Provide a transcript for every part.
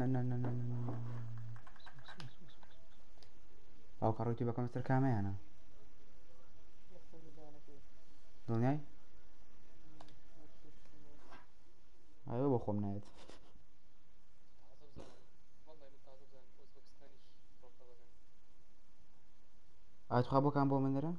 No, no, no, no, no, no. Au ka rojti bakom ser kame ana. دنیای آیا بخوام نهید آیا تو خواب بکنم با من داره؟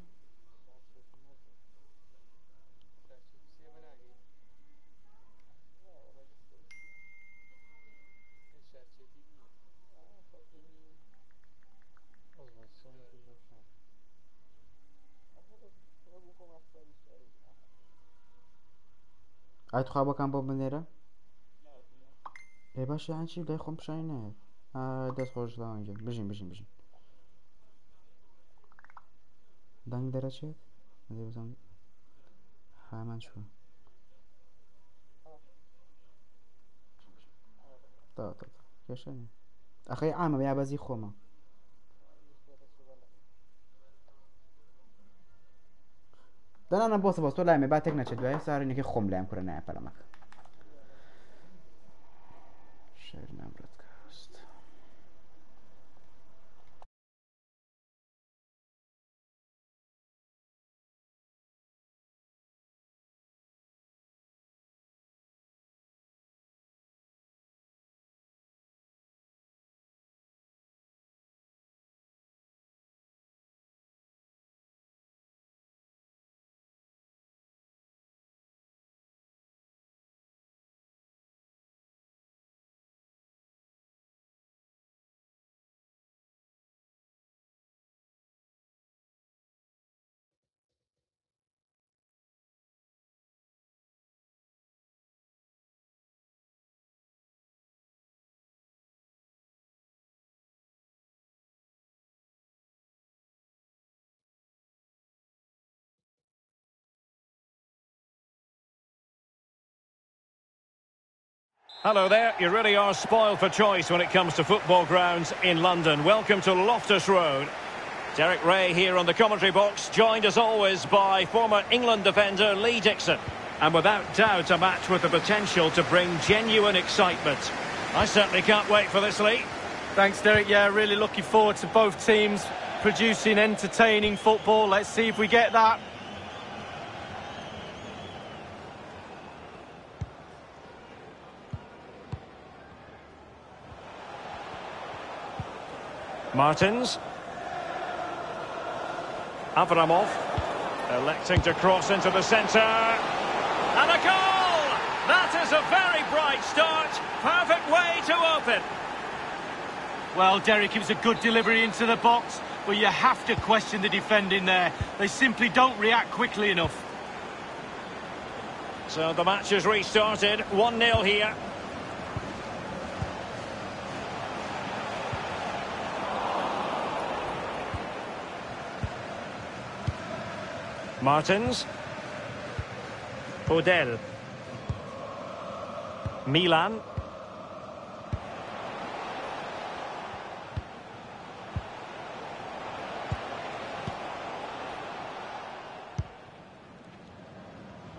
ایت خواب کن با من نیره ای باشه این چی دای خون پشاینه دست خوش دا اونجا بشین تا تا تا. کشنی اخی عامه بیا خوما یا بەزی خۆمە دەنانە بۆ سەباس تۆ لایمێ با تێک نەچێت دوای سارێکی خۆم لایم کوورە نایە پەلەمەکە شێر Hello there, you really are spoiled for choice when it comes to football grounds in London. Welcome to Loftus Road. Derek Rae here on the commentary box, joined as always by former England defender Lee Dixon. And without doubt, a match with the potential to bring genuine excitement. I certainly can't wait for this, Lee. Thanks, Derek. Yeah, really looking forward to both teams producing entertaining football. Let's see if we get that. Martins. Avramov. Electing to cross into the centre. And a goal! That is a very bright start. Perfect way to open. Well, Derek, it was a good delivery into the box, but you have to question the defending there. They simply don't react quickly enough. So the match has restarted. 1-0 here. Martins. Odell. Milan.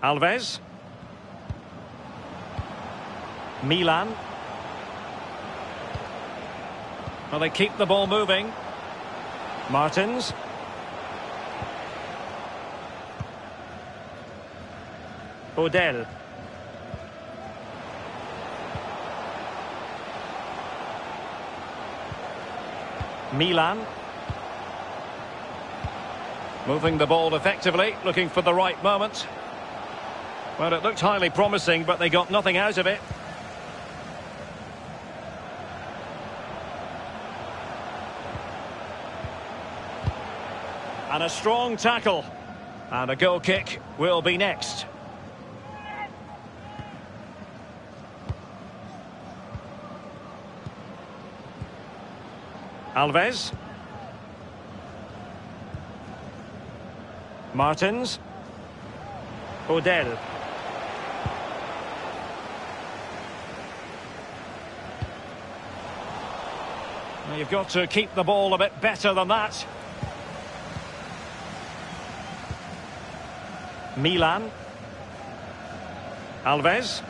Alves. Milan. Well, they keep the ball moving. Martins. Odell. Milan. Moving the ball effectively, looking for the right moment. Well, it looked highly promising, but they got nothing out of it. And a strong tackle. And a goal kick will be next. Alves. Martins. Odell. Well, you've got to keep the ball a bit better than that. Milan. Alves.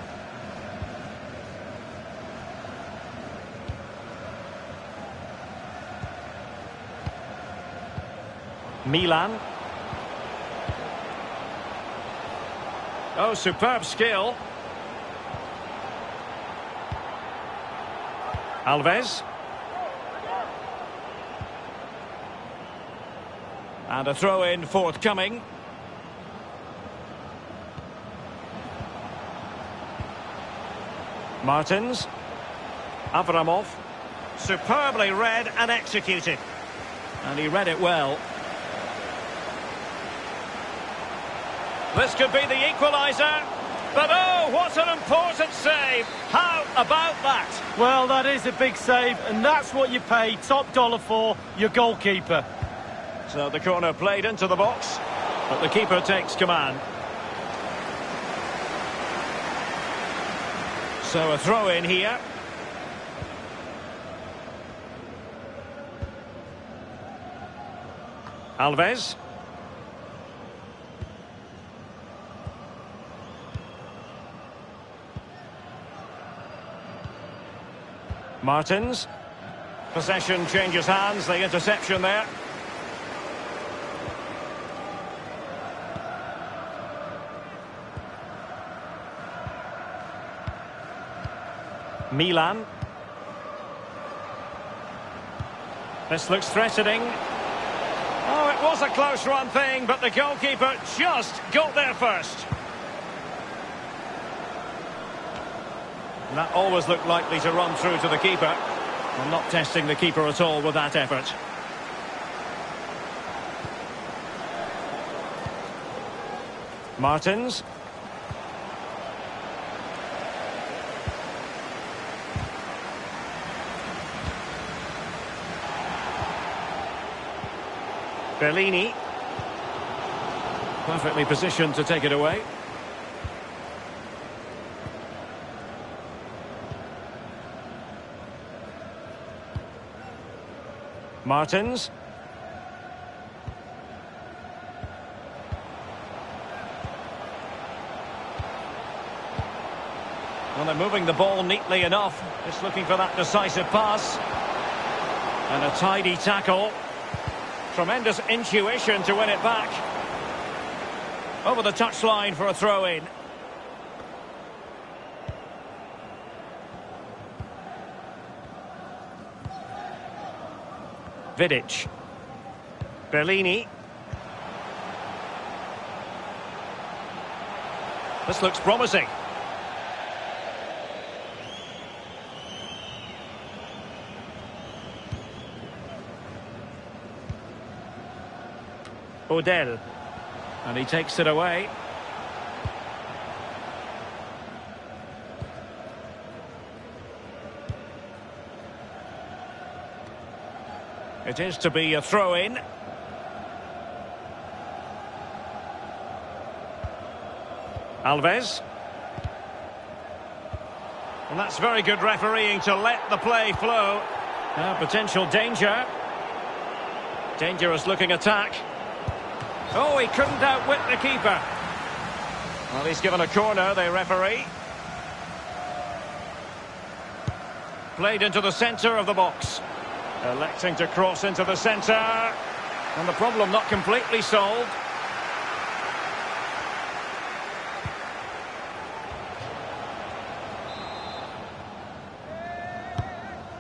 Milan. Oh, superb skill. Alves. And a throw-in forthcoming. Martins. Avramov. Superbly read and executed. And he read it well. This could be the equaliser. But oh, what an important save. How about that? Well, that is a big save, and that's what you pay top dollar for, your goalkeeper. So the corner played into the box, but the keeper takes command. So a throw in here. Alves. Martins. Possession changes hands, the interception there. Milan. This looks threatening. Oh, it was a close run thing, but the goalkeeper just got there first. That always looked likely to run through to the keeper. I'm not testing the keeper at all with that effort. Martins. Bellini. Perfectly positioned to take it away. Martins. Well, they're moving the ball neatly enough. Just looking for that decisive pass. And a tidy tackle. Tremendous intuition to win it back. Over the touchline for a throw-in. Vidic. Bellini. This looks promising. Odell. And he takes it away. It is to be a throw-in. Alves. And that's very good refereeing to let the play flow. Now potential danger. Dangerous looking attack. Oh, he couldn't outwit the keeper. Well, he's given a corner, the referee. Played into the centre of the box. Electing to cross into the centre. And the problem not completely solved.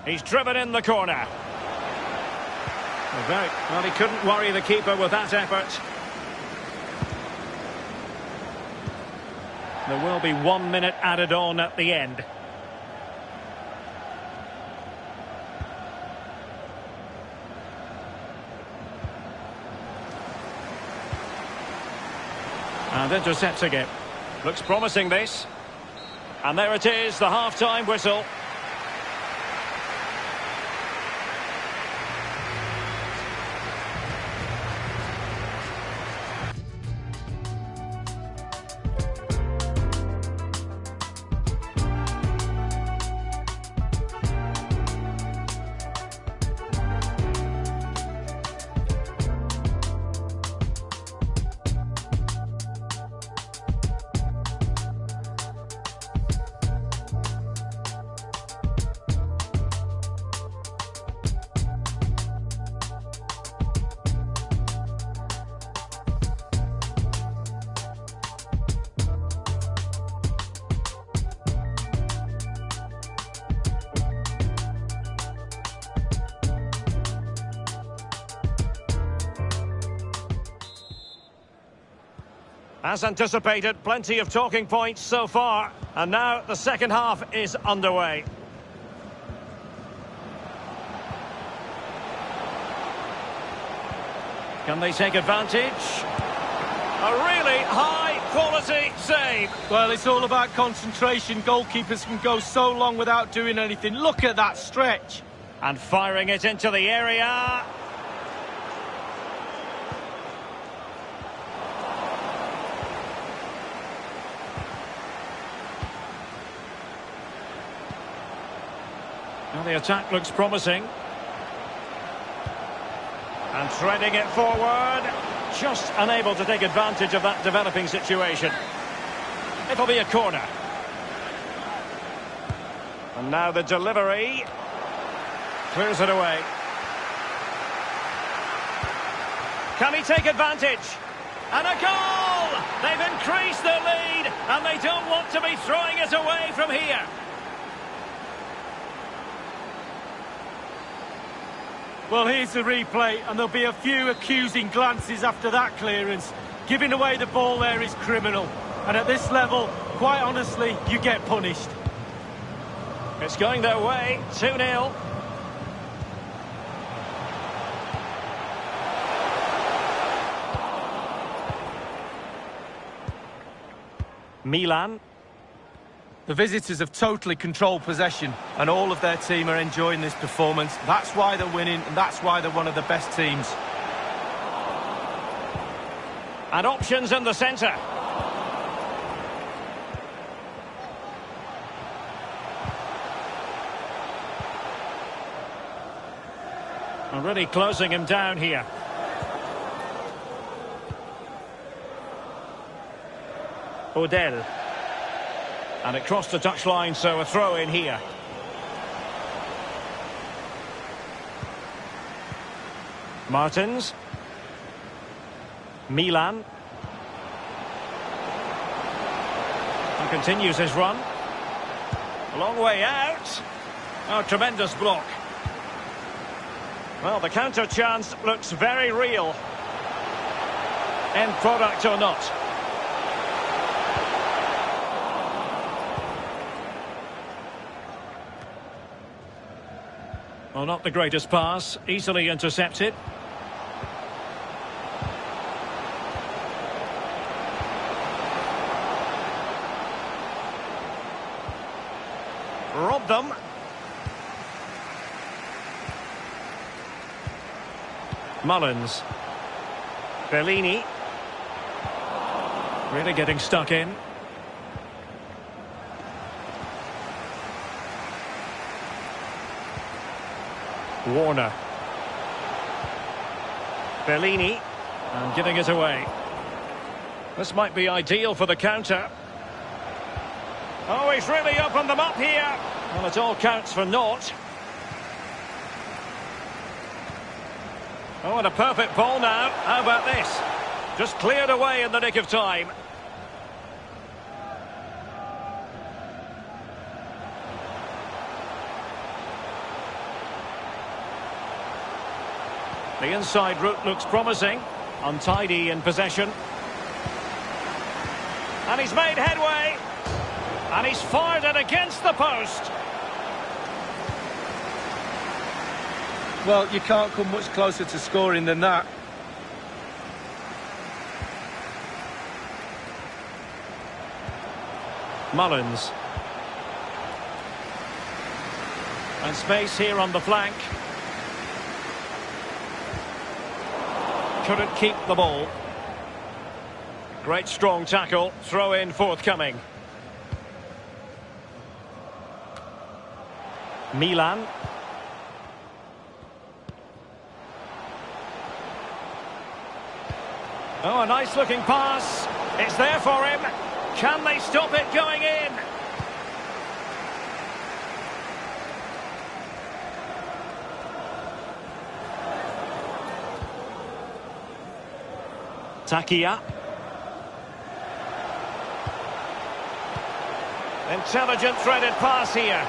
He's driven in the corner. Well, well, he couldn't worry the keeper with that effort. There will be one minute added on at the end. And intercepting it. Looks promising this. And there it is, the half-time whistle. As anticipated, plenty of talking points so far. And now the second half is underway. Can they take advantage? A really high quality save. Well, it's all about concentration. Goalkeepers can go so long without doing anything. Look at that stretch. And firing it into the area. Well, the attack looks promising. And threading it forward. Just unable to take advantage of that developing situation. It'll be a corner. And now the delivery. Clears it away. Can he take advantage? And a goal! They've increased their lead, and they don't want to be throwing it away from here. Well, here's the replay, and there'll be a few accusing glances after that clearance. Giving away the ball there is criminal. And at this level, quite honestly, you get punished. It's going their way, 2-0. Milan. The visitors have totally controlled possession, and all of their team are enjoying this performance. That's why they're winning, and that's why they're one of the best teams. And options in the centre. Already closing him down here. Odell. And it crossed the touchline, so a throw in here. Martins. Milan. And continues his run. A long way out. Oh, tremendous block. Well, the counter chance looks very real. End product or not. Well, not the greatest pass. Easily intercepted. Robbed them. Mullins. Bellini. Really getting stuck in. Warner. Bellini. And giving it away. This might be ideal for the counter. Oh, he's really opened them up here. Well, it all counts for naught. Oh, and a perfect ball now. How about this? Just cleared away in the nick of time. The inside route looks promising. Untidy in possession. And he's made headway. And he's fired it against the post. Well, you can't come much closer to scoring than that. Mullins. And space here on the flank. Couldn't keep the ball. Great strong tackle. Throw in forthcoming. Milan. Oh, a nice looking pass. It's there for him. Can they stop it going in? Takia. Intelligent threaded pass here.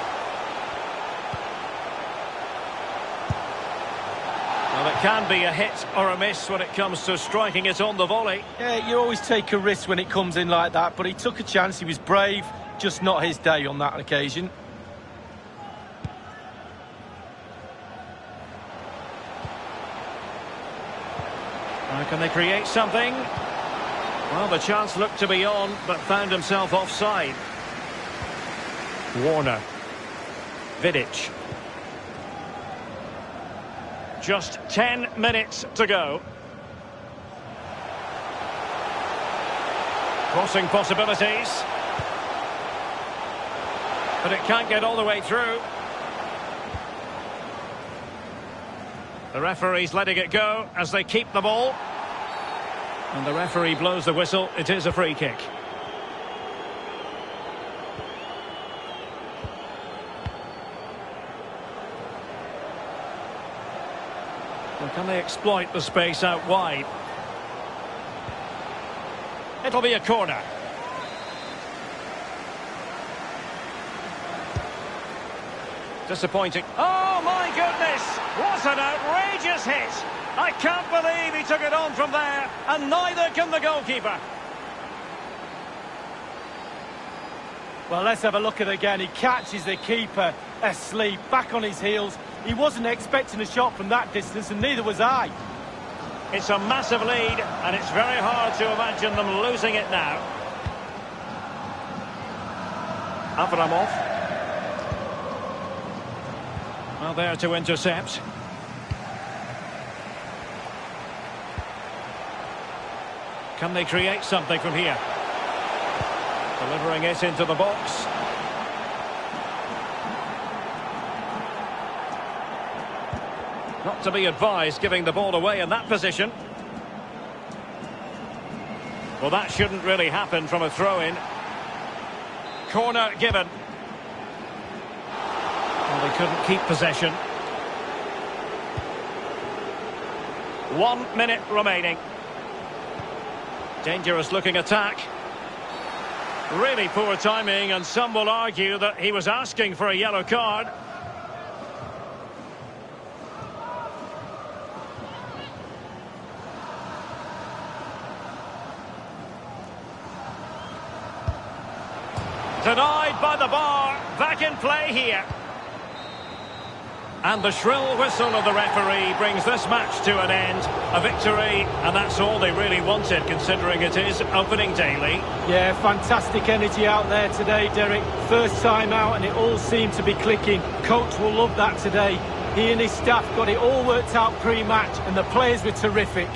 Well, it can be a hit or a miss when it comes to striking it on the volley. Yeah, you always take a risk when it comes in like that, but he took a chance, he was brave, just not his day on that occasion. Now can they create something? Well, the chance looked to be on, but found himself offside. Warner. Vidic. Just 10 minutes to go. Crossing possibilities. But it can't get all the way through. The referee's letting it go as they keep the ball. And the referee blows the whistle. It is a free kick. Well, can they exploit the space out wide? It'll be a corner. Disappointing. Oh, my goodness! What an outrageous hit! I can't believe he took it on from there, and neither can the goalkeeper. Well, let's have a look at it again. He catches the keeper asleep, back on his heels. He wasn't expecting a shot from that distance, and neither was I. It's a massive lead, and it's very hard to imagine them losing it now. Avramov. Well, there to intercept. Can they create something from here? Delivering it into the box. Not to be advised giving the ball away in that position. Well, that shouldn't really happen from a throw-in. Corner given. Well, they couldn't keep possession. One minute remaining. Dangerous looking attack. Really poor timing and some will argue that he was asking for a yellow card. Denied by the bar. Back in play here. And the shrill whistle of the referee brings this match to an end. A victory, and that's all they really wanted, considering it is opening daily. Yeah, fantastic energy out there today, Derek. First time out, and it all seemed to be clicking. Coach will love that today. He and his staff got it all worked out pre-match, and the players were terrific.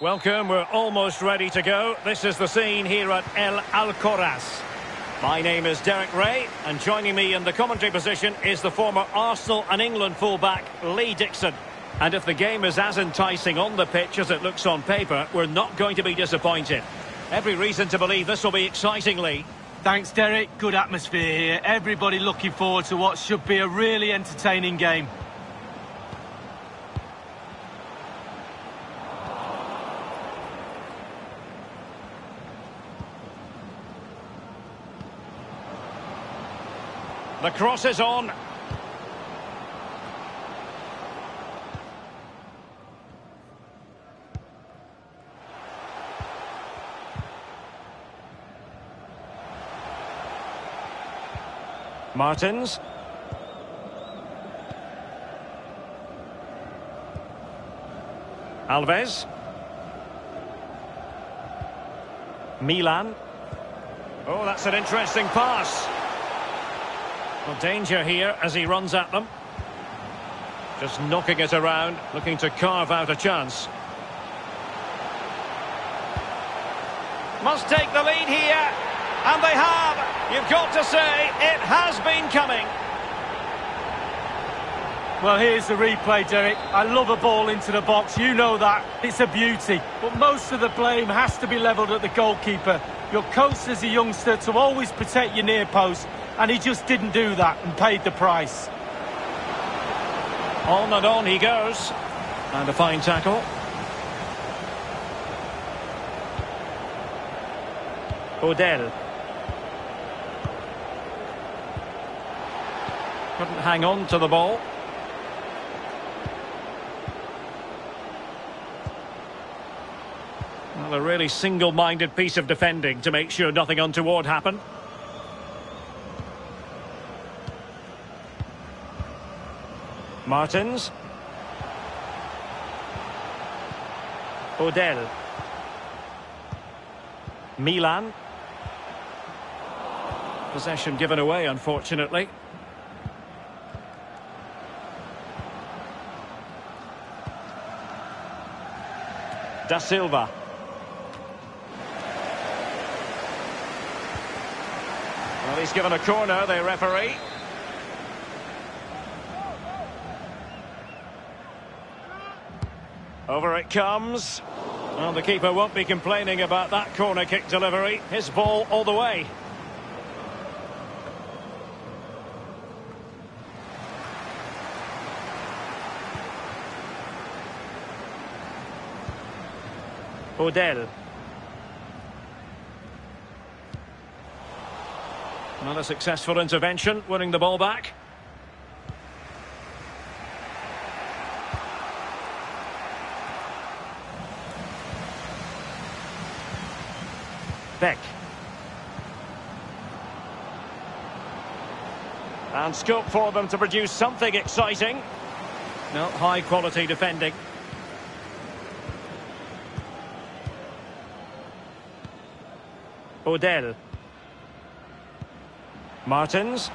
Welcome, we're almost ready to go. This is the scene here at El Alcoraz. My name is Derek Rae, and joining me in the commentary position is the former Arsenal and England fullback, Lee Dixon. And if the game is as enticing on the pitch as it looks on paper, we're not going to be disappointed. Every reason to believe this will be exciting, Lee. Thanks, Derek. Good atmosphere here. Everybody looking forward to what should be a really entertaining game. The cross is on. Martins. Alves. Milan. Oh, that's an interesting pass. Well, danger here as he runs at them. Just knocking it around, looking to carve out a chance. Must take the lead here, and they have. You've got to say, it has been coming. Well, here's the replay, Derek. I love a ball into the box. You know that. It's a beauty. But most of the blame has to be levelled at the goalkeeper. You're coached as a youngster to always protect your near post, and he just didn't do that and paid the price. On and on he goes. And a fine tackle. Odell. Couldn't hang on to the ball. Well, a really single-minded piece of defending to make sure nothing untoward happened. Martins. Odell. Milan. Possession given away, unfortunately. Da Silva. Well, he's given a corner, the referee. Over it comes. Well, the keeper won't be complaining about that corner kick delivery. His ball all the way. Odell. Another successful intervention, winning the ball back. Beck. And scope for them to produce something exciting. No, high quality defending. Odell. Martins.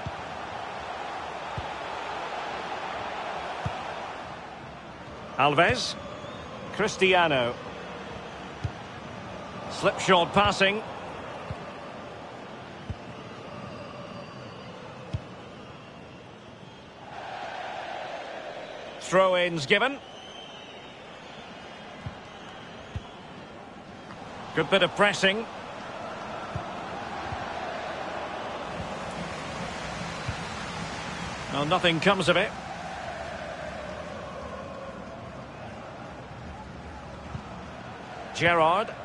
Alves. Cristiano. Slipshod passing. Throw-ins given. Good bit of pressing. Well, nothing comes of it. Gerrard.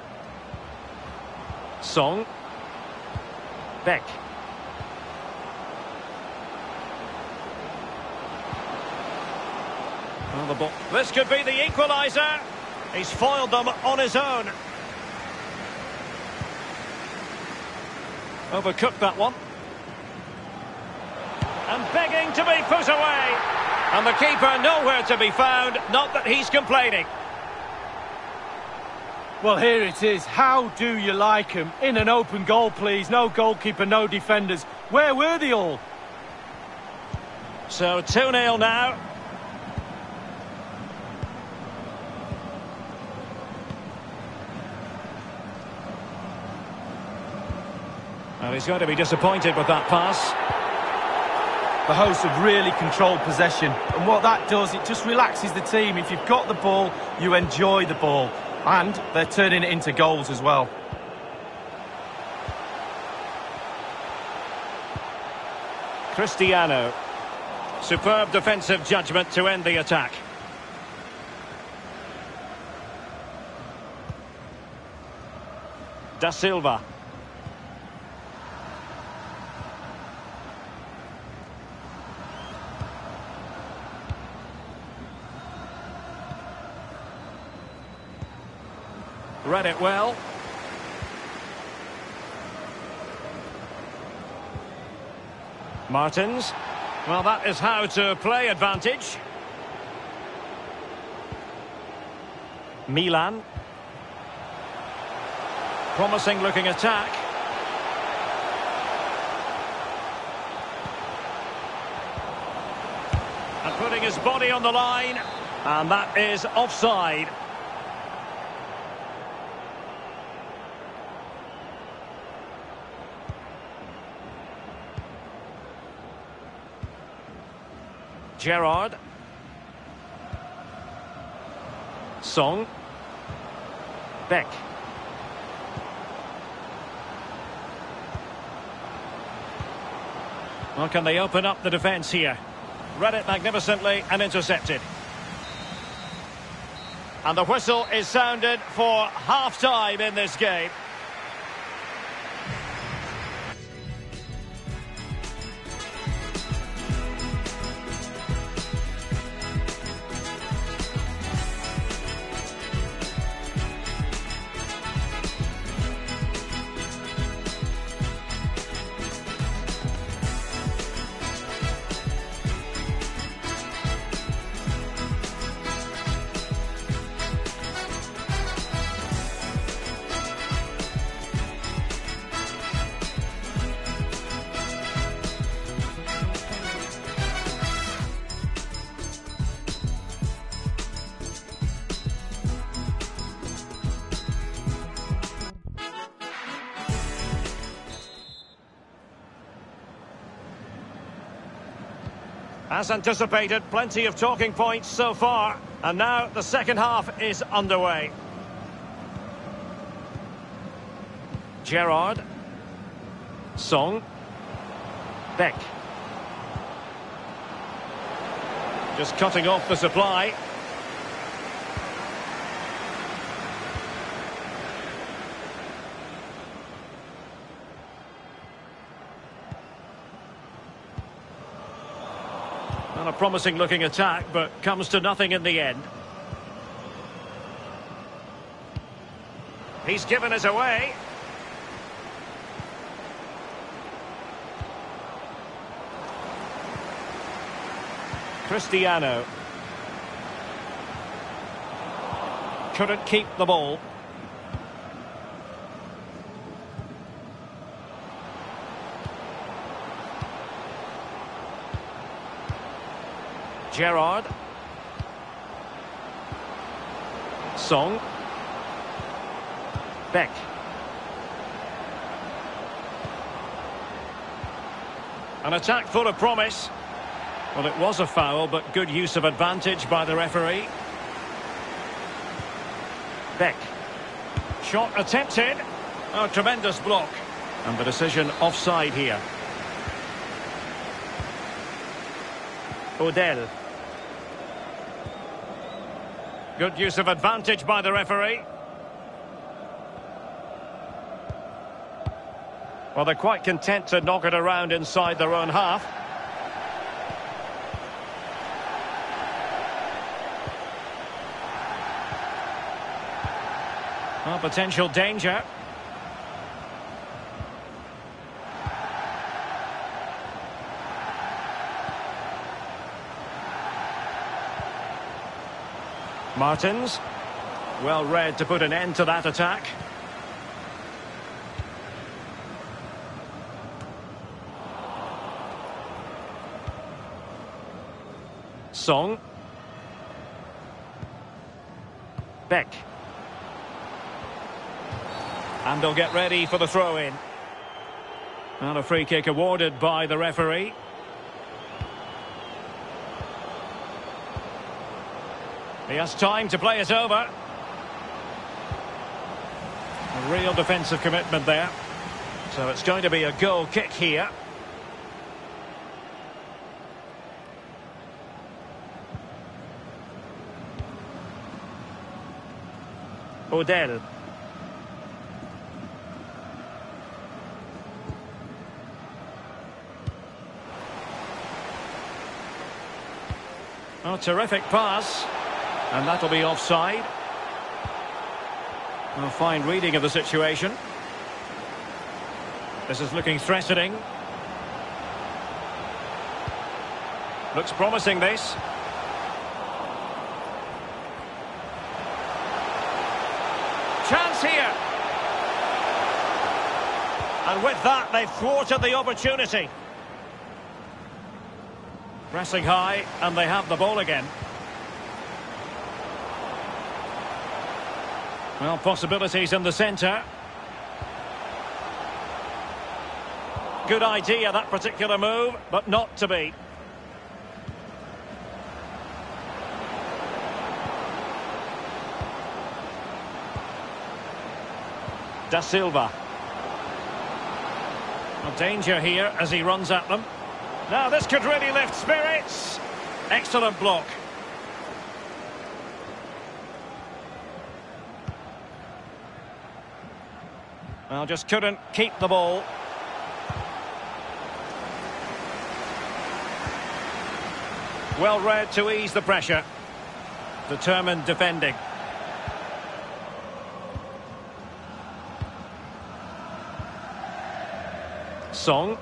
Song. Beck. The ball. This could be the equaliser. He's foiled them on his own. Overcooked that one and begging to be put away. And the keeper nowhere to be found, not that he's complaining. Well, here it is. How do you like him? In an open goal, please. No goalkeeper, no defenders. Where were they all? So 2-0 now. And he's going to be disappointed with that pass. The hosts have really controlled possession. And what that does, it just relaxes the team. If you've got the ball, you enjoy the ball. And they're turning it into goals as well. Cristiano. Superb defensive judgment to end the attack. Da Silva. Read it well. Martins. Well, that is how to play advantage. Milan. Promising looking attack. And putting his body on the line. And that is offside. Gerard. Song. Beck. Well, can they open up the defence here? Read it magnificently and intercepted. And the whistle is sounded for half-time in this game. As anticipated, plenty of talking points so far. And now the second half is underway. Gerard. Song. Beck. Just cutting off the supply. A promising looking attack, but comes to nothing in the end. He's given us away. Cristiano. Couldn't keep the ball. Gerard. Song. Beck. An attack full of promise. Well, it was a foul, but good use of advantage by the referee. Beck. Shot attempted. Oh, tremendous block. And the decision offside here. Odell. Good use of advantage by the referee. Well, they're quite content to knock it around inside their own half. Well, potential danger. Martins. Well read to put an end to that attack. Song. Beck. And they'll get ready for the throw-in. And a free kick awarded by the referee. He has time to play it over. A real defensive commitment there. So it's going to be a goal kick here. Odell. Oh, terrific pass. And that'll be offside. A fine reading of the situation. This is looking threatening. Looks promising, this. Chance here. And with that, they've thwarted the opportunity. Pressing high, and they have the ball again. Well, possibilities in the centre. Good idea, that particular move, but not to be. Da Silva. A danger here as he runs at them. Now this could really lift spirits. Excellent block. Well, just couldn't keep the ball. Well read to ease the pressure. Determined defending. Song.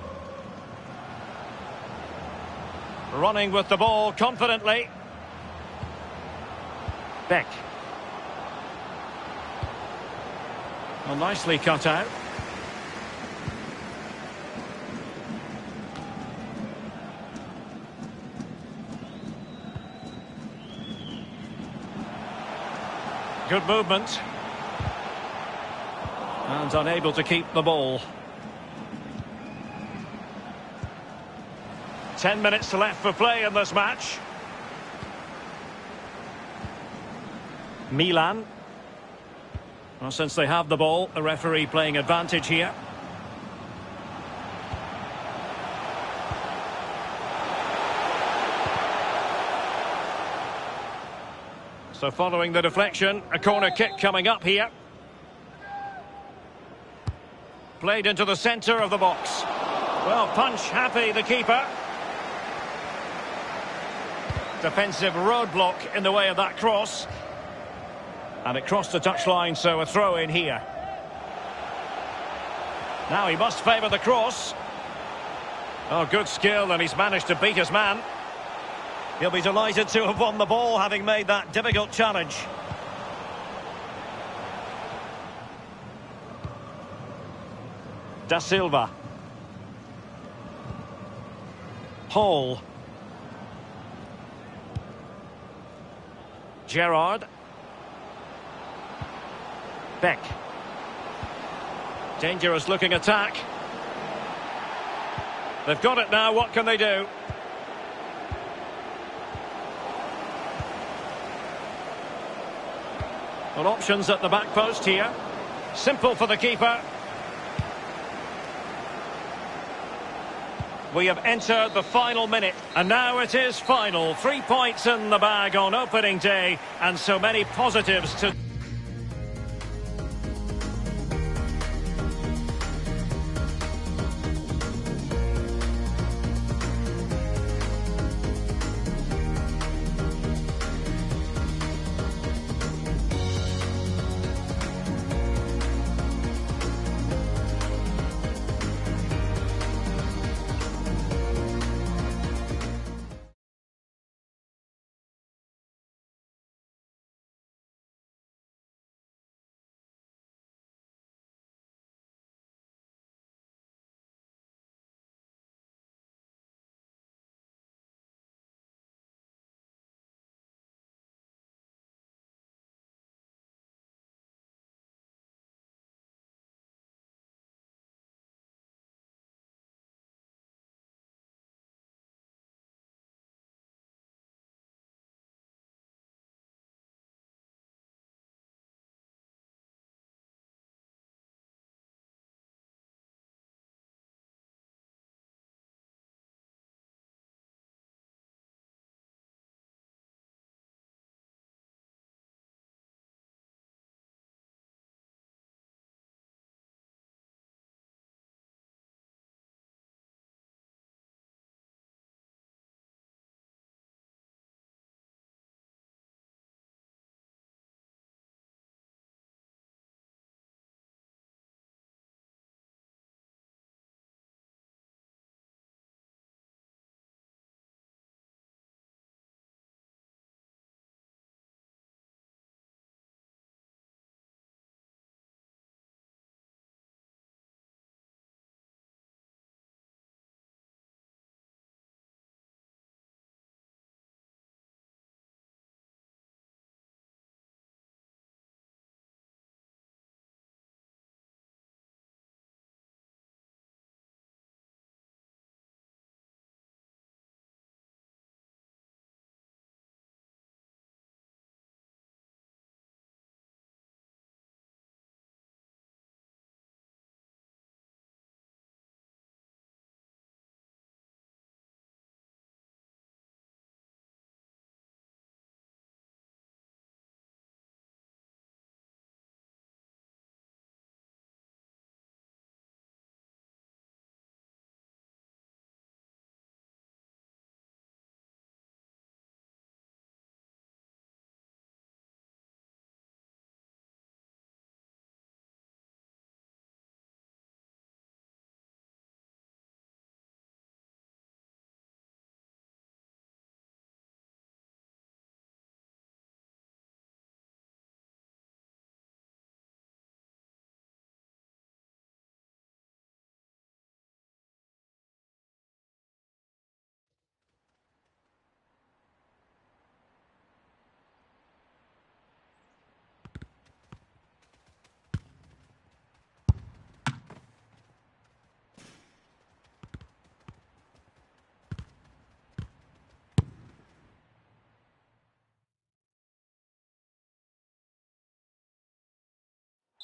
Running with the ball confidently. Beck. Nicely cut out. Good movement. And unable to keep the ball. Ten minutes left for play in this match. Milan. Well, since they have the ball, the referee playing advantage here. So following the deflection, a corner kick coming up here. Played into the centre of the box. Well, punch happy, the keeper. Defensive roadblock in the way of that cross. And it crossed the touchline, so a throw in here. Now he must favour the cross. Oh, good skill, and he's managed to beat his man. He'll be delighted to have won the ball, having made that difficult challenge. Da Silva. Hall. Gerard. Beck. Dangerous looking attack. They've got it now, what can they do? Well, options at the back post here. Simple for the keeper. We have entered the final minute, and now it is final. Three points in the bag on opening day, and so many positives to...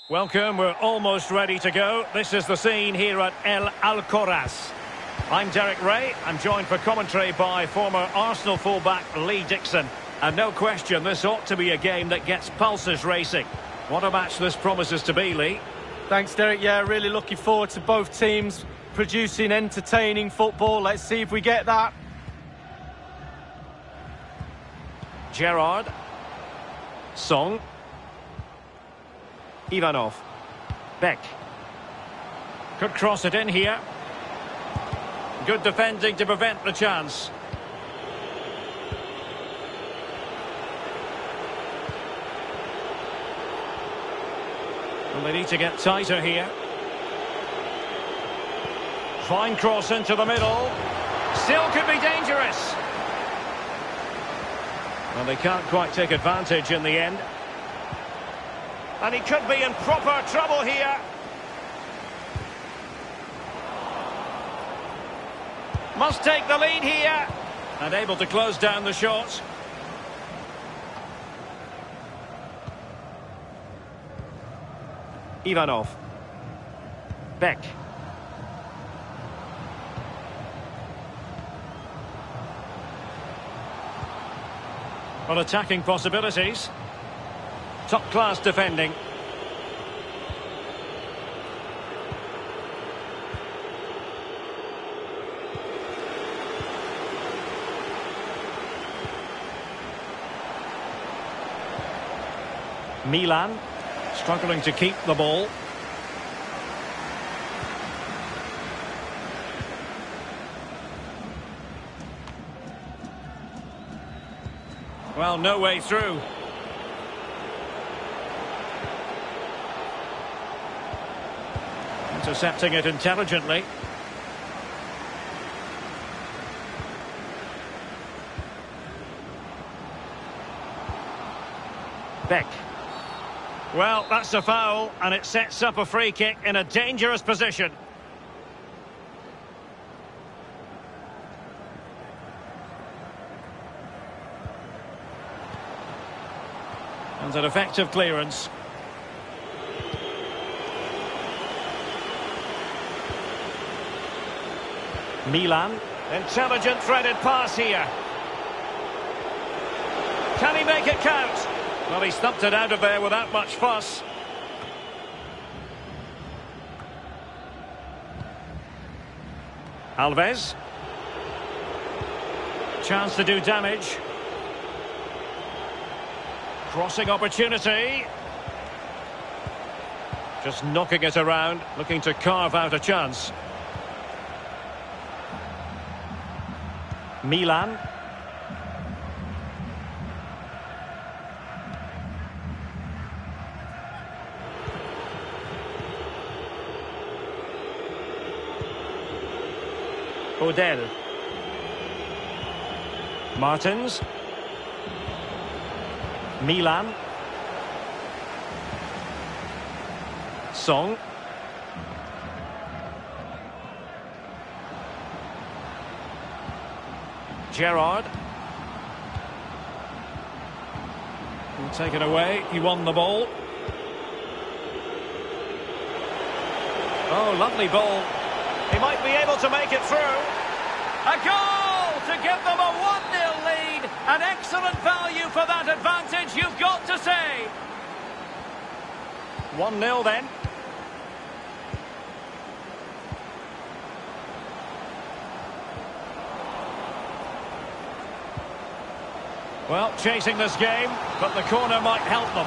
Welcome, we're almost ready to go. This is the scene here at El Alcoraz. I'm Derek Rae. I'm joined for commentary by former Arsenal fullback Lee Dixon. And no question, this ought to be a game that gets pulses racing. What a match this promises to be, Lee. Thanks, Derek. Yeah, really looking forward to both teams producing entertaining football. Let's see if we get that. Gerard. Song. Ivanov. Beck. Could cross it in here. Good defending to prevent the chance. They need to get tighter here. Fine cross into the middle. Still could be dangerous. Well, they can't quite take advantage in the end. And he could be in proper trouble here. Must take the lead here. And able to close down the shot. Ivanov. Beck. On attacking possibilities. Top class defending. Milan struggling to keep the ball. Well, no way through. Intercepting it intelligently. Beck. Well, that's a foul, and it sets up a free kick in a dangerous position. And an effective clearance. Milan. Intelligent threaded pass here. Can he make it count? Well, he stumped it out of there without much fuss. Alves. Chance to do damage. Crossing opportunity. Just knocking it around, looking to carve out a chance. Milan. Odell. Martins. Milan. Song. Gerrard. Will take it away. He won the ball. Oh, lovely ball. He might be able to make it through. A goal to give them a 1-0 lead. An excellent value for that advantage, you've got to say. 1-0 then. Well, chasing this game, but the corner might help them.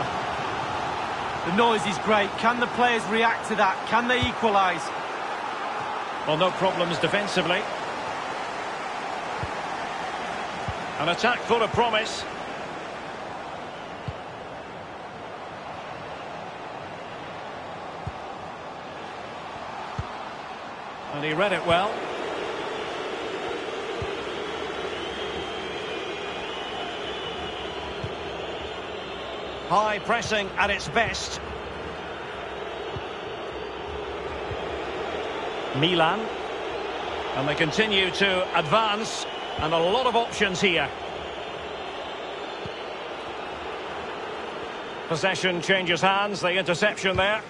The noise is great. Can the players react to that? Can they equalise? Well, no problems defensively. An attack full of promise. And he read it well. High pressing at its best. Milan. And they continue to advance. And a lot of options here. Possession changes hands, the interception there.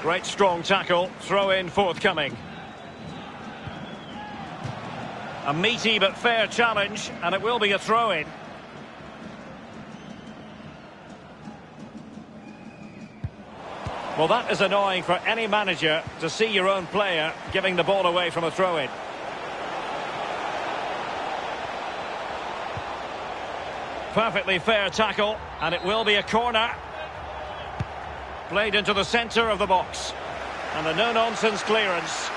Great strong tackle, throw in forthcoming. A meaty but fair challenge, and it will be a throw in. Well, that is annoying for any manager to see your own player giving the ball away from a throw in. Perfectly fair tackle, and it will be a corner. Played into the centre of the box. And a no-nonsense clearance.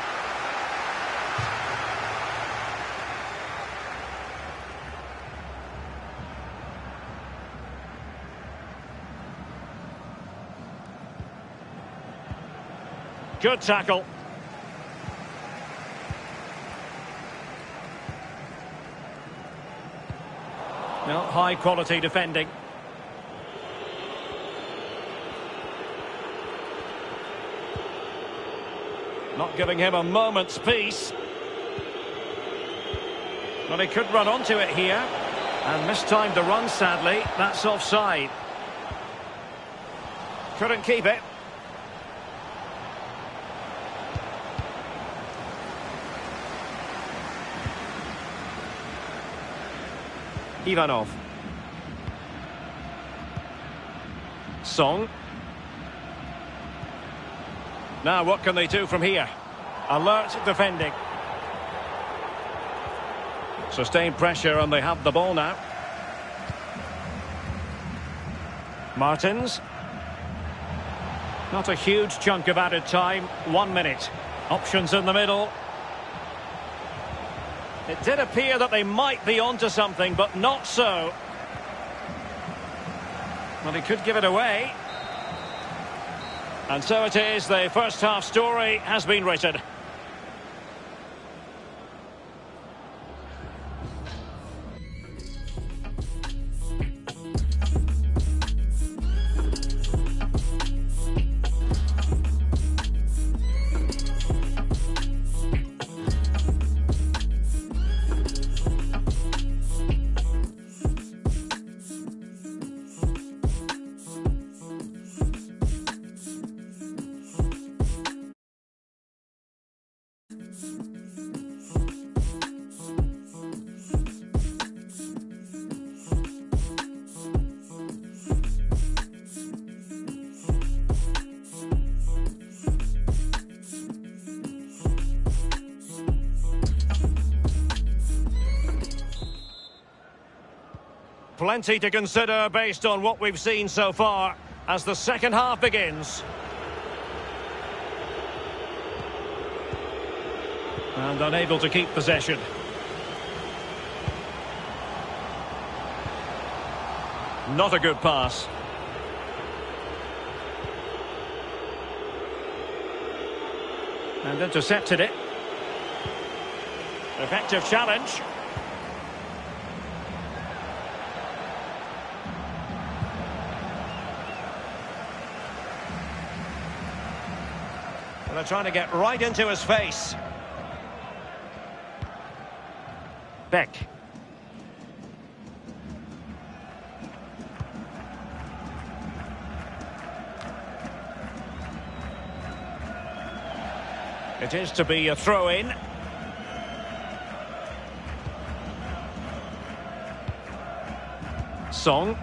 Good tackle. No, high quality defending. Not giving him a moment's peace. But he could run onto it here. And mistimed the run, sadly. That's offside. Couldn't keep it. Ivanov. Song. Now what can they do from here? Alert defending. Sustained pressure and they have the ball now. Martins. Not a huge chunk of added time. One minute. Options in the middle. It did appear that they might be onto something, but not so. Well, he could give it away. And so it is, the first half story has been written. Plenty to consider based on what we've seen so far as the second half begins. And unable to keep possession. Not a good pass. And intercepted it. Effective challenge. Trying to get right into his face. Beck. It is to be a throw-in. Song.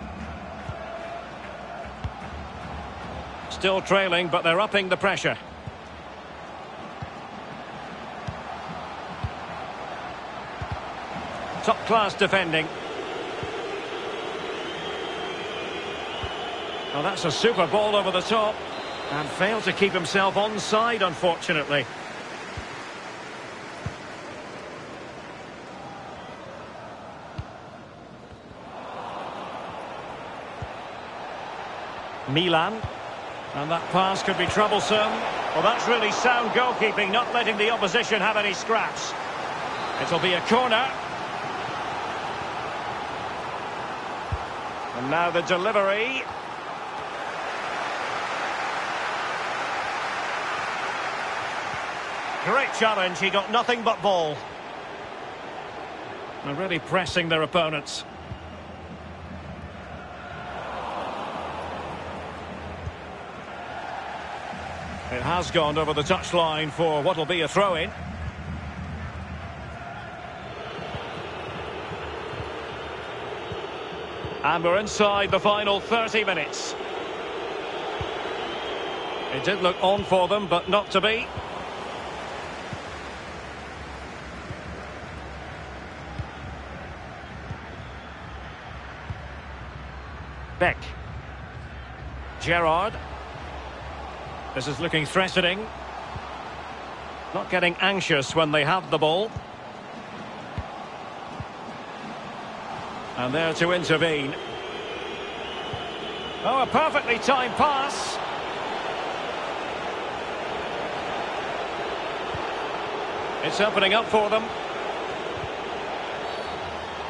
Still trailing, but they're upping the pressure. Top-class defending. Well, that's a super ball over the top. And failed to keep himself onside, unfortunately. Milan. And that pass could be troublesome. Well, that's really sound goalkeeping, not letting the opposition have any scraps. It'll be a corner. And now the delivery. Great challenge, he got nothing but ball. They're really pressing their opponents. It has gone over the touchline for what will be a throw-in. And we're inside the final 30 minutes. It did look on for them, but not to be. Beck. Gerrard. This is looking threatening. Not getting anxious when they have the ball. And there to intervene. Oh, a perfectly timed pass. It's opening up for them.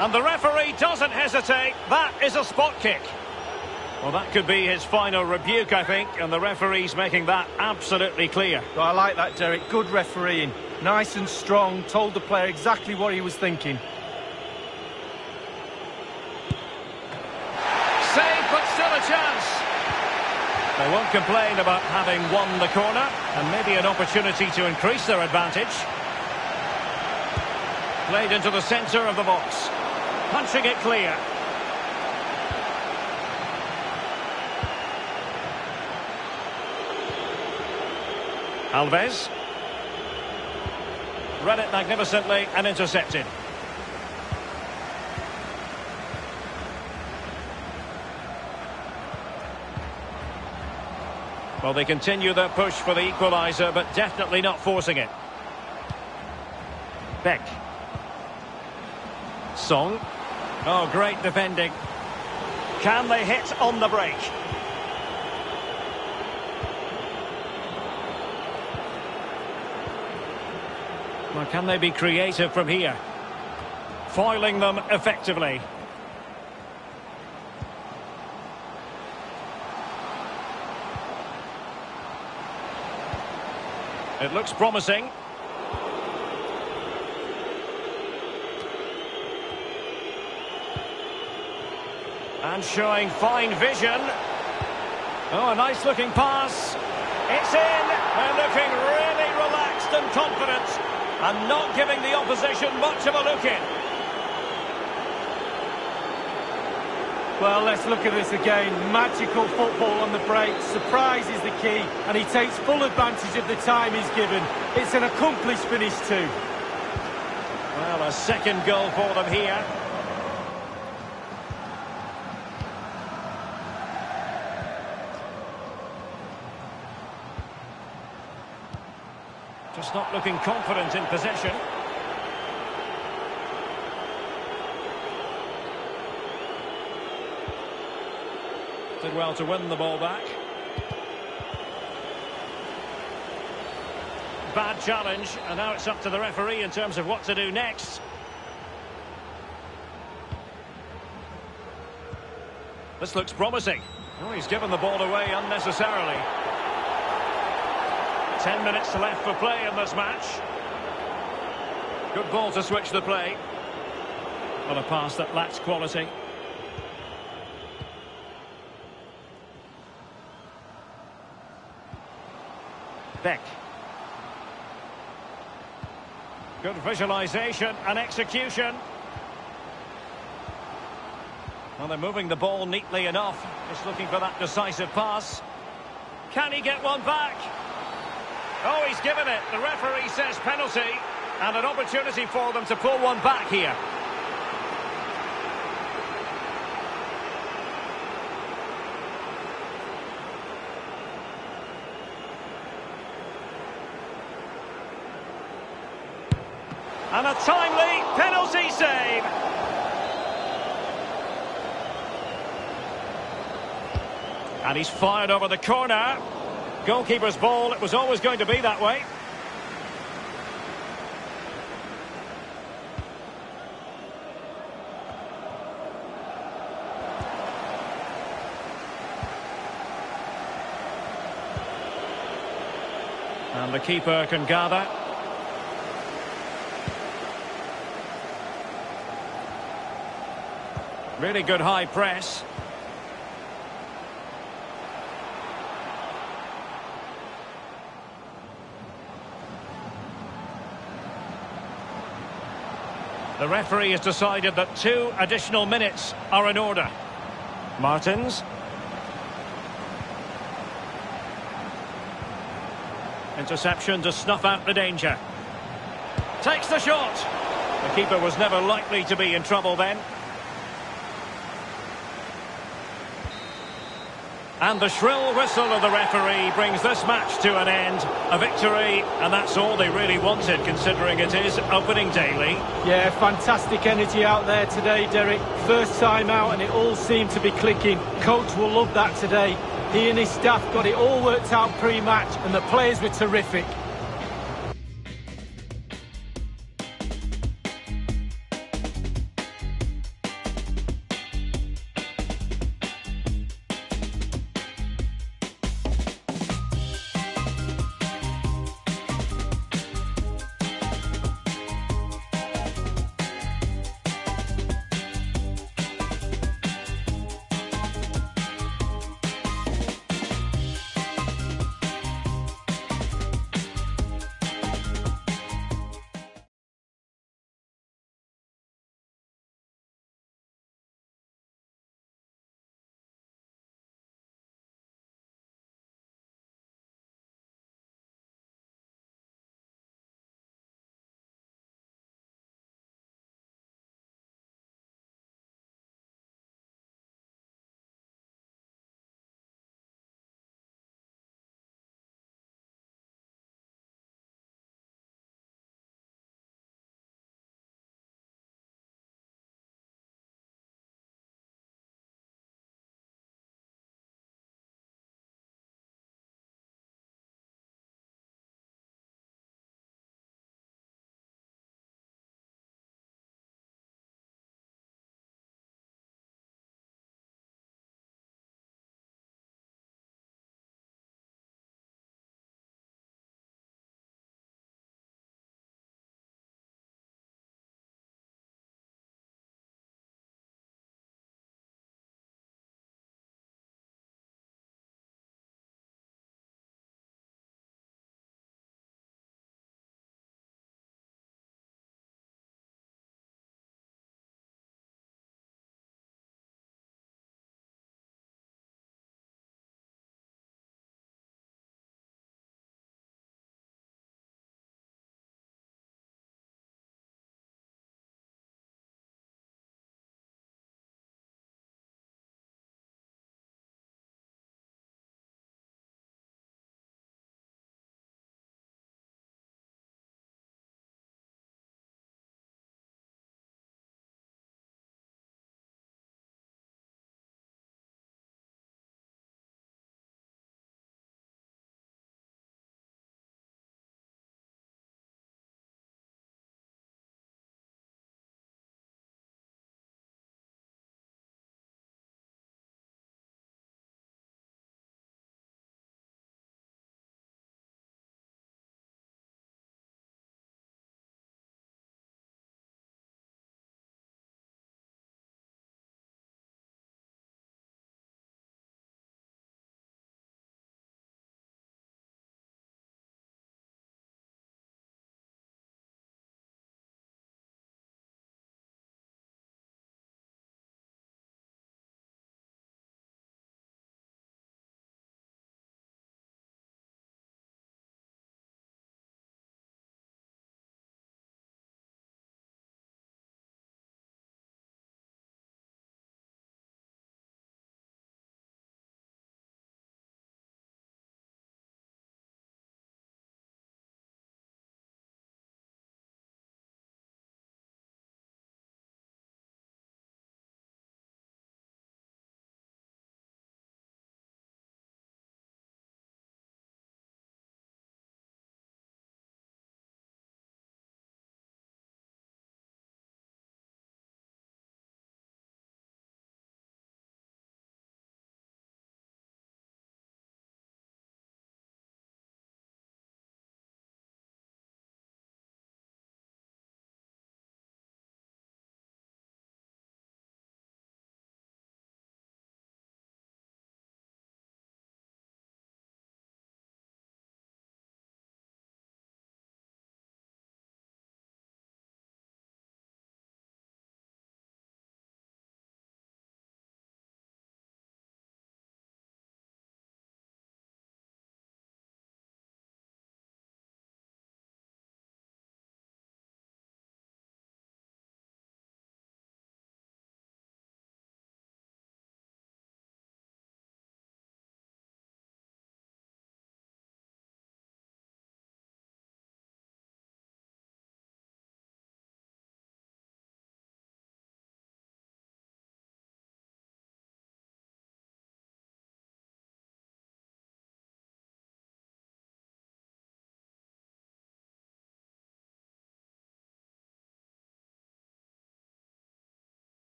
And the referee doesn't hesitate. That is a spot kick. Well, that could be his final rebuke, I think, and the referee's making that absolutely clear. I like that, Derek. Good refereeing. Nice and strong, told the player exactly what he was thinking. Save, but still a chance. They won't complain about having won the corner, and maybe an opportunity to increase their advantage. Played into the centre of the box. Punching it clear. Alves. Read it magnificently and intercepted. Well, they continue their push for the equaliser, but definitely not forcing it. Beck. Song. Oh, great defending. Can they hit on the break? Well, can they be creative from here? Foiling them effectively. It looks promising. And showing fine vision. Oh, a nice looking pass. It's in. They're looking really relaxed and confident and not giving the opposition much of a look in. Well, let's look at this again. Magical football on the break. Surprise is the key, and he takes full advantage of the time he's given. It's an accomplished finish too. Well, a second goal for them here. Just not looking confident in possession. Did well to win the ball back. Bad challenge, and now it's up to the referee in terms of what to do next. This looks promising. Oh, he's given the ball away unnecessarily. Ten minutes left for play in this match. Good ball to switch the play. On a pass that lacks quality. Beck. Good visualisation and execution. Well, they're moving the ball neatly enough. Just looking for that decisive pass. Can he get one back? Oh, he's given it. The referee says penalty. And an opportunity for them to pull one back here. And a timely penalty save. And he's fired over the corner. Goalkeeper's ball, it was always going to be that way. And the keeper can gather. Really good high press. The referee has decided that two additional minutes are in order. Martins. Interception to snuff out the danger. Takes the shot. The keeper was never likely to be in trouble then. And the shrill whistle of the referee brings this match to an end. A victory, and that's all they really wanted, considering it is opening daily. Yeah, fantastic energy out there today, Derek. First time out, and it all seemed to be clicking. Coach will love that today. He and his staff got it all worked out pre-match, and the players were terrific.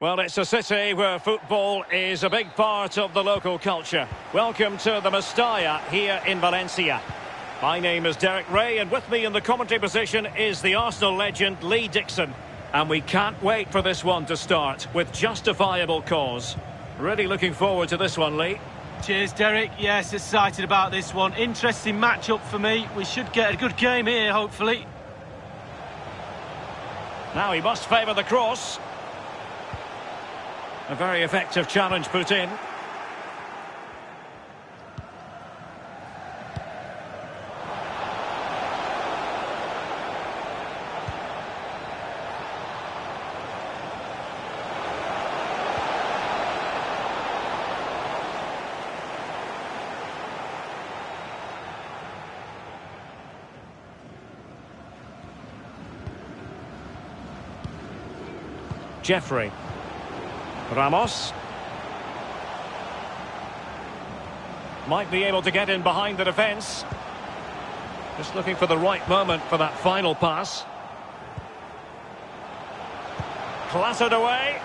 Well, it's a city where football is a big part of the local culture. Welcome to the Mestalla here in Valencia. My name is Derek Rae, and with me in the commentary position is the Arsenal legend Lee Dixon. And we can't wait for this one to start with justifiable cause. Really looking forward to this one, Lee. Cheers, Derek. Yes, excited about this one. Interesting matchup for me. We should get a good game here, hopefully. Now he must favour the cross. A very effective challenge put in. Jeffrey. Ramos. Might be able to get in behind the defence. Just looking for the right moment for that final pass. Clattered away.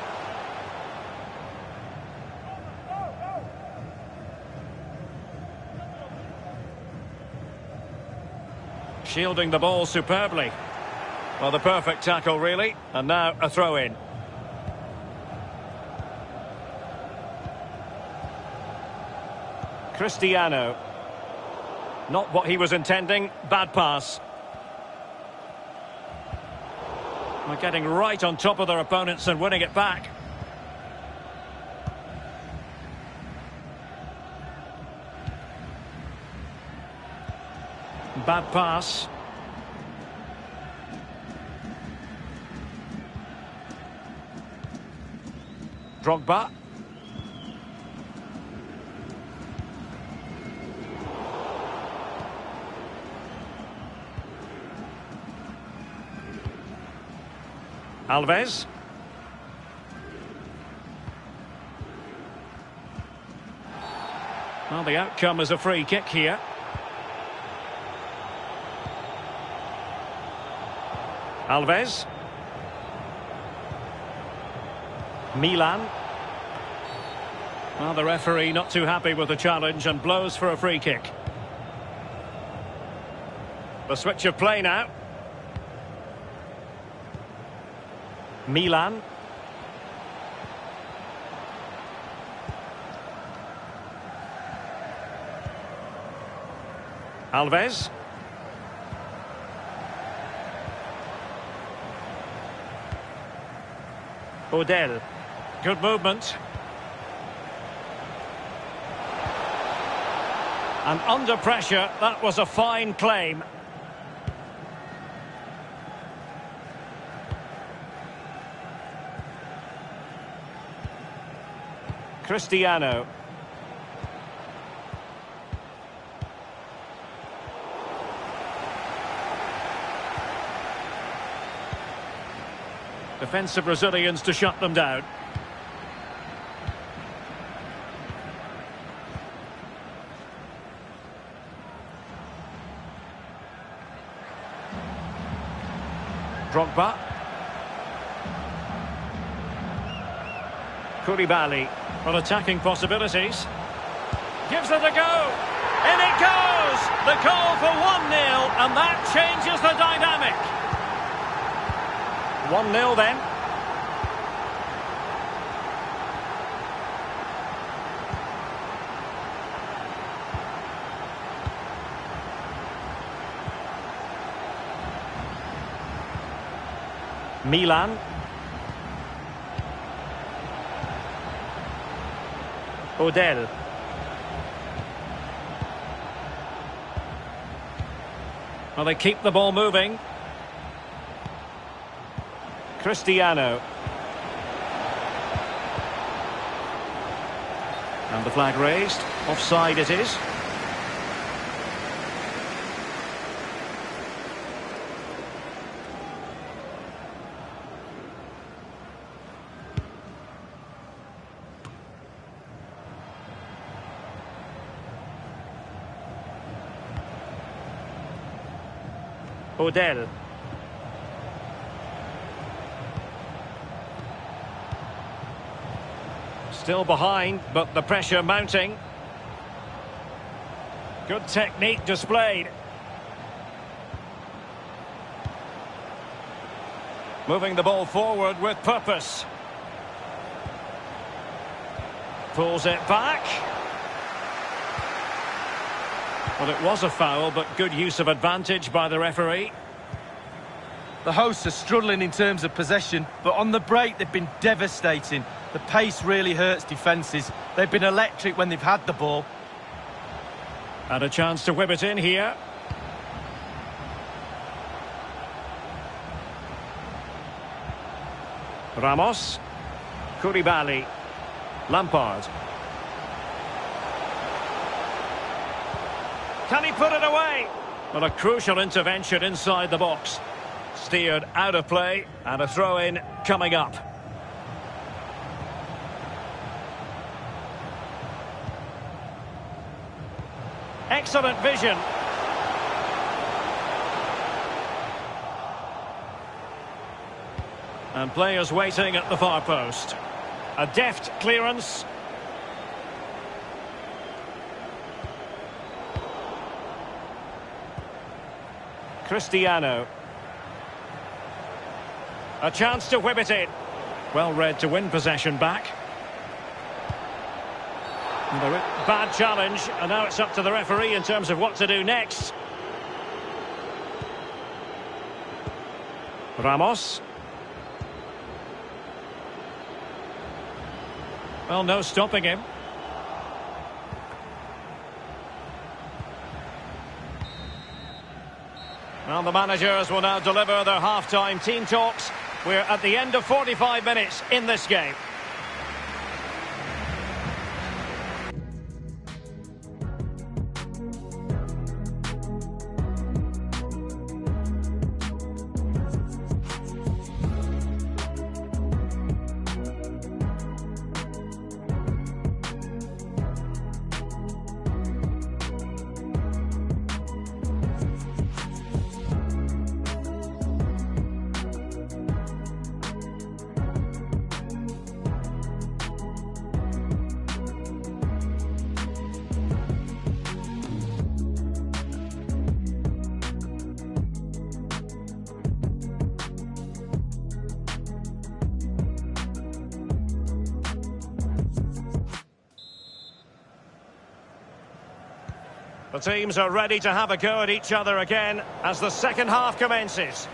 Shielding the ball superbly. Well, the perfect tackle, really. And now a throw-in. Cristiano. Not what he was intending. Bad pass. They're getting right on top of their opponents and winning it back. Bad pass. Drogba. Alves. Well, the outcome is a free kick here. Alves. Milan. Well, the referee not too happy with the challenge and blows for a free kick. The switch of play now. Milan. Alves. Odell. Good movement. And under pressure, that was a fine claim. Cristiano. Defensive Brazilians to shut them down. Drogba. Koulibaly. Well, attacking possibilities. Gives it a go. In it goes! The goal for 1-0, and that changes the dynamic. 1-0 then. Milan. Odell. Well, they keep the ball moving. Cristiano. And the flag raised. Offside it is. Odell. Still behind, but the pressure mounting. Good technique displayed. Moving the ball forward with purpose. Pulls it back. Well, it was a foul, but good use of advantage by the referee. The hosts are struggling in terms of possession, but on the break they've been devastating. The pace really hurts defences. They've been electric when they've had the ball. And a chance to whip it in here. Ramos. Koulibaly. Lampard. Can he put it away? Well, a crucial intervention inside the box. Steered out of play and a throw-in coming up. Excellent vision. And players waiting at the far post. A deft clearance. Cristiano. A chance to whip it in. Well read to win possession back. Bad challenge, and now it's up to the referee in terms of what to do next. Ramos. Well, no stopping him. Well, the managers will now deliver their half-time team talks. We're at the end of 45 minutes in this game. Teams are ready to have a go at each other again as the second half commences.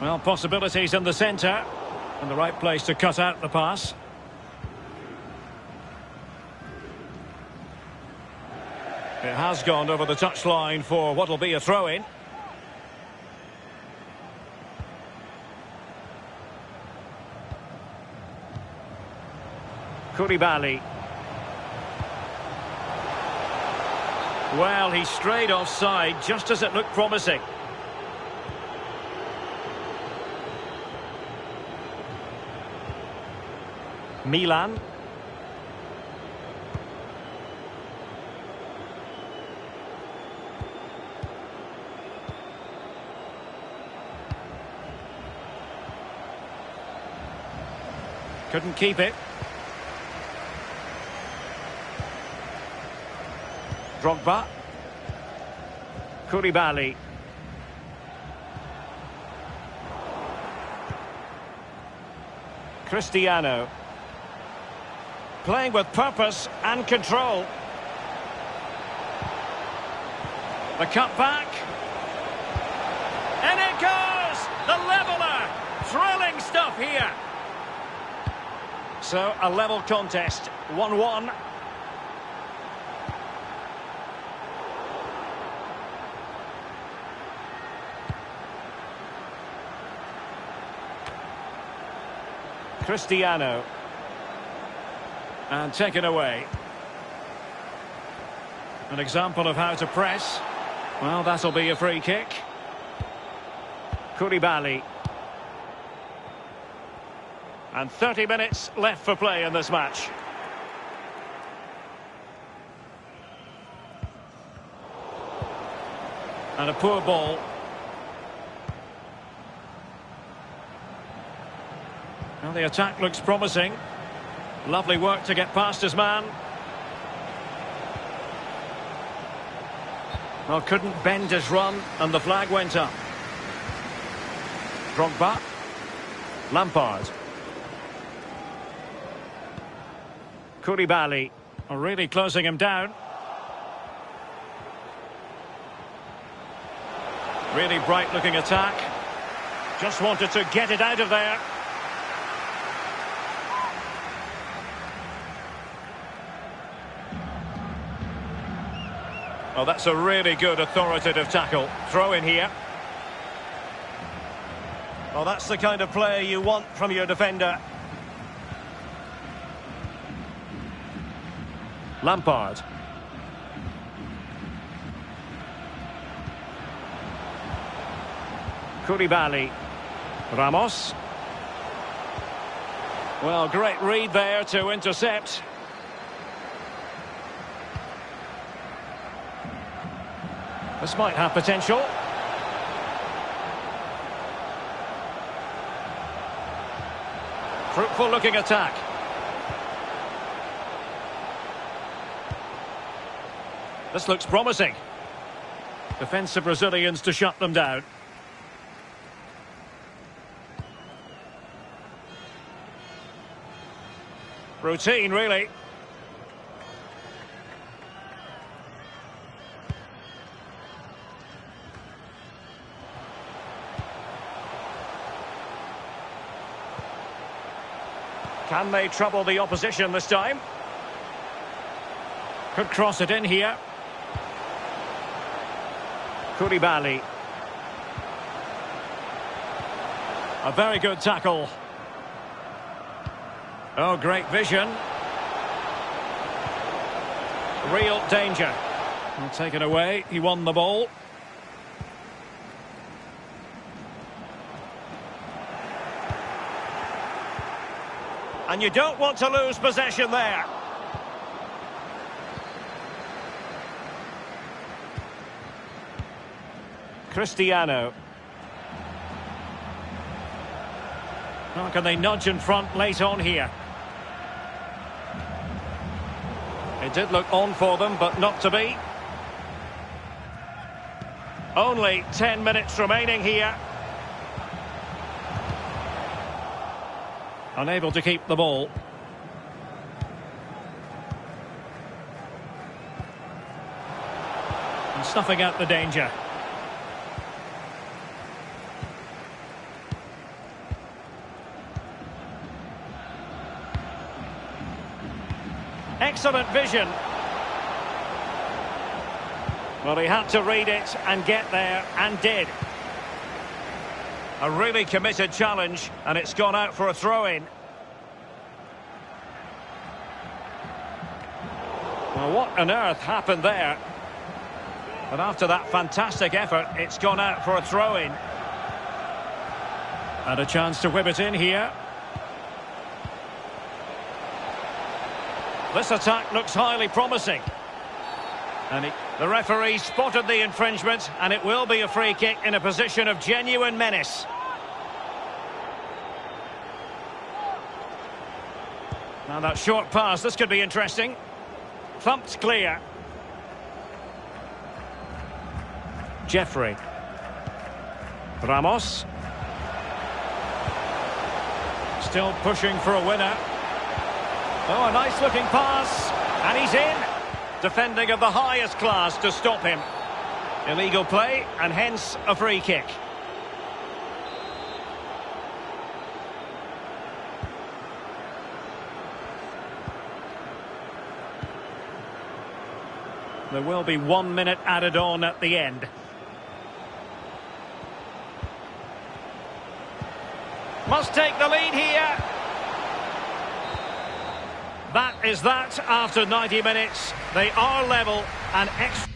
Well, possibilities in the centre. And the right place to cut out the pass. It has gone over the touchline for what will be a throw-in. Koulibaly. Well, he strayed offside just as it looked promising. Milan. Couldn't keep it. Drogba. Koulibaly. Cristiano. Playing with purpose and control. The cut back. And it goes! The leveller! Thrilling stuff here. So, a level contest. 1-1. Cristiano. And taken away. An example of how to press. Well, that'll be a free kick. Koulibaly. And 30 minutes left for play in this match. And a poor ball. Well, the attack looks promising. Lovely work to get past his man. Well, couldn't bend his run, and the flag went up. Drogba. Lampard. Koulibaly. Really closing him down. Really bright looking attack. Just wanted to get it out of there. Oh, that's a really good authoritative tackle. Throw in here. Well, that's the kind of player you want from your defender. Lampard. Koulibaly. Ramos. Well, great read there to intercept. This might have potential. Fruitful looking attack. This looks promising. Defensive Brazilians to shut them down. Routine, really. Can they trouble the opposition this time? Could cross it in here. Koulibaly. A very good tackle. Oh, great vision. Real danger. Taken away. He won the ball. And you don't want to lose possession there. Cristiano. How can they nudge in front late on here? It did look on for them, but not to be. Only 10 minutes remaining here. Unable to keep the ball. And snuffing out the danger. Excellent vision. Well, he had to read it and get there, and did. A really committed challenge, and it's gone out for a throw-in. Well, what on earth happened there? But after that fantastic effort, it's gone out for a throw-in. And a chance to whip it in here. This attack looks highly promising. And it, the referee spotted the infringement, and it will be a free kick in a position of genuine menace. Now that short pass, this could be interesting. Thumped clear. Jeffrey. Ramos. Still pushing for a winner. Oh, a nice looking pass. And he's in. Defending of the highest class to stop him. Illegal play and hence a free kick. There will be one minute added on at the end. Must take the lead here. That is that after 90 minutes. They are level and extra.